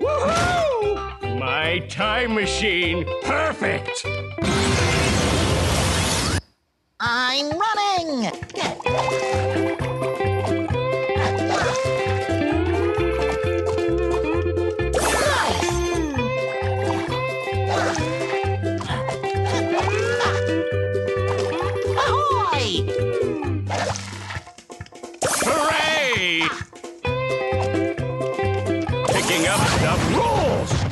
Woohoo! My time machine. Perfect. I'm running! accept the rules!